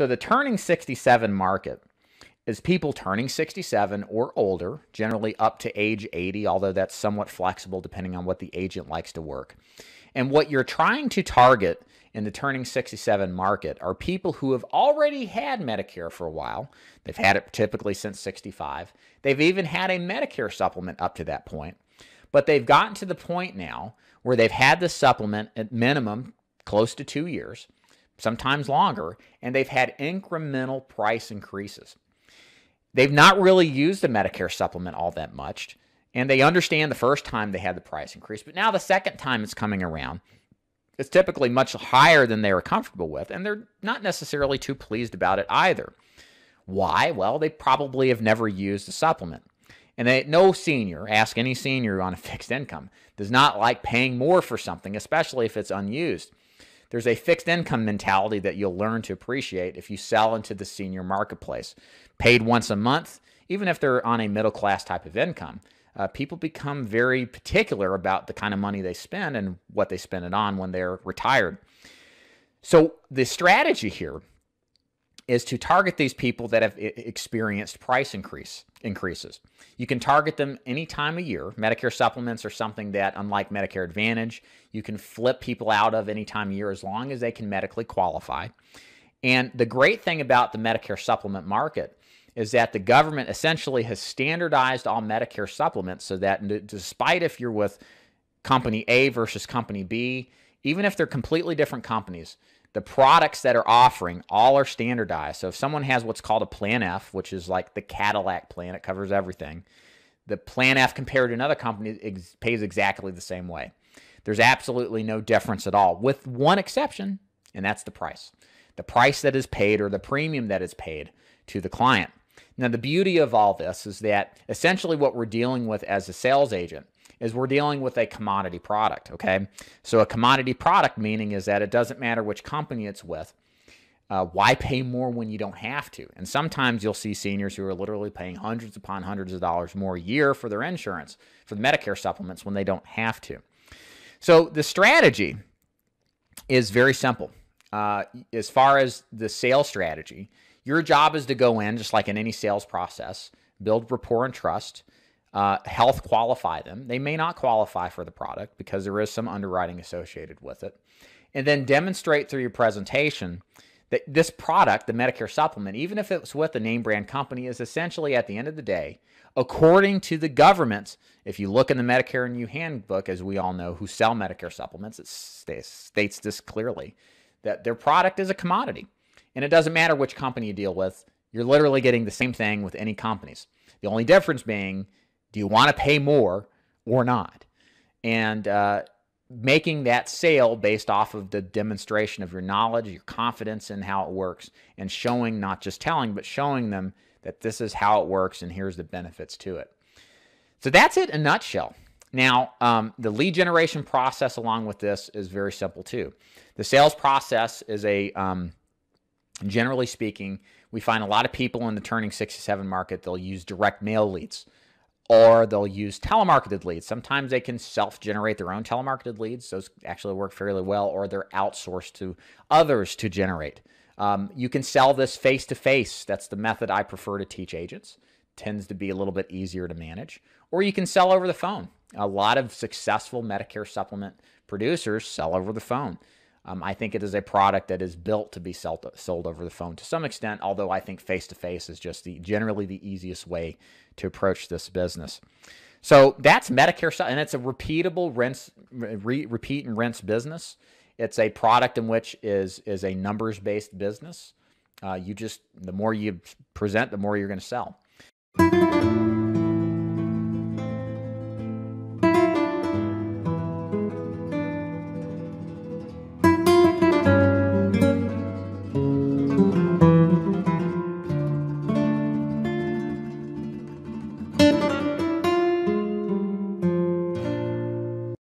So the turning 67 market is people turning 67 or older, generally up to age 80, although that's somewhat flexible depending on what the agent likes to work. And what you're trying to target in the turning 67 market are people who have already had Medicare for a while. They've had it typically since 65. They've even had a Medicare supplement up to that point. But they've gotten to the point now where they've had the supplement at minimum close to two years, sometimes longer, and they've had incremental price increases. They've not really used the Medicare supplement all that much, and they understand the first time they had the price increase, but now the second time it's coming around, it's typically much higher than they were comfortable with, and they're not necessarily too pleased about it either. Why? Well, they probably have never used a supplement. And they, no senior, ask any senior on a fixed income, does not like paying more for something, especially if it's unused. There's a fixed income mentality that you'll learn to appreciate if you sell into the senior marketplace. Paid once a month, even if they're on a middle class type of income, uh, people become very particular about the kind of money they spend and what they spend it on when they're retired. So the strategy here is to target these people that have experienced price increase increases. You can target them any time of year. Medicare supplements are something that, unlike Medicare Advantage, you can flip people out of any time of year as long as they can medically qualify. And the great thing about the Medicare supplement market is that the government essentially has standardized all Medicare supplements so that despite if you're with company A versus company B, even if they're completely different companies, the products that are offering all are standardized. So if someone has what's called a Plan F, which is like the Cadillac plan, it covers everything. The Plan F compared to another company ex- pays exactly the same way. There's absolutely no difference at all, with one exception, and that's the price. The price that is paid or the premium that is paid to the client. Now, the beauty of all this is that essentially what we're dealing with as a sales agent is we're dealing with a commodity product, okay? So a commodity product meaning is that it doesn't matter which company it's with. Uh, why pay more when you don't have to? And sometimes you'll see seniors who are literally paying hundreds upon hundreds of dollars more a year for their insurance, for the Medicare supplements when they don't have to. So the strategy is very simple. Uh, as far as the sales strategy, your job is to go in, just like in any sales process, build rapport and trust, uh, health qualify them. They may not qualify for the product because there is some underwriting associated with it. And then demonstrate through your presentation that this product, the Medicare supplement, even if it's with a name brand company, is essentially at the end of the day, according to the government, if you look in the Medicare and You handbook, as we all know, who sell Medicare supplements, it states this clearly that their product is a commodity. And it doesn't matter which company you deal with, you're literally getting the same thing with any companies. The only difference being do you want to pay more or not? And uh, making that sale based off of the demonstration of your knowledge, your confidence in how it works, and showing, not just telling, but showing them that this is how it works and here's the benefits to it. So that's it in a nutshell. Now, um, the lead generation process along with this is very simple too. The sales process is a, um, generally speaking, we find a lot of people in the turning 67 market, they'll use direct mail leads or they'll use telemarketed leads. Sometimes they can self generate their own telemarketed leads. Those actually work fairly well, or they're outsourced to others to generate. Um, you can sell this face to face. That's the method I prefer to teach agents. Tends to be a little bit easier to manage. Or you can sell over the phone. A lot of successful Medicare supplement producers sell over the phone. Um, I think it is a product that is built to be sold, sold over the phone to some extent, although I think face to face is just the generally the easiest way to approach this business. So that's Medicare, and it's a repeatable rinse, re, repeat and rinse business. It's a product in which is is a numbers based business. Uh, you just the more you present, the more you're going to sell.